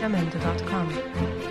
jamendo.com.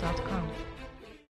gmail.com.